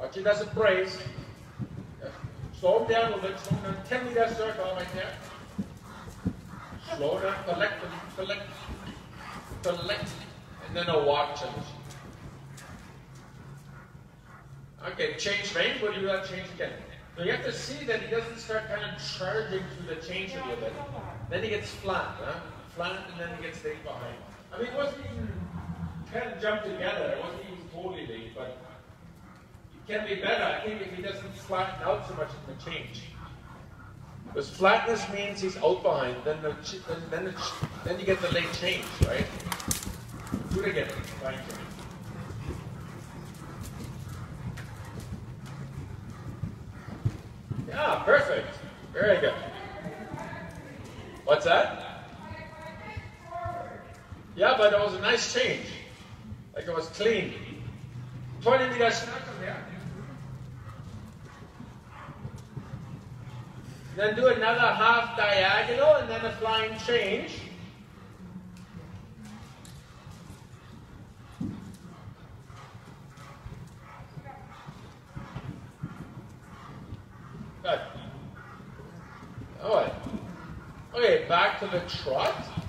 Watch it as a brace. Slow him down a little bit, slow him down. 10 meter circle right there. Slow down, collect, collect, collect, and then a walk change. Okay, change range, we'll do that change again. So you have to see that he doesn't start kind of charging through the change a little bit. Then he gets flat, huh? Flat, and then he gets stayed behind. I mean, it wasn't even kind of jump together. It wasn't even totally late, but it can be better, I think, if he doesn't flatten out so much in the change. Because flatness means he's out behind, then the, then, the, then you get the late change, right? Do it again. Fine change. Yeah, perfect. Very good. What's that? Yeah, but it was a nice change. Like it was clean. 20 meters Then do another half diagonal and then a flying change. Good. All right. Okay, back to the trot.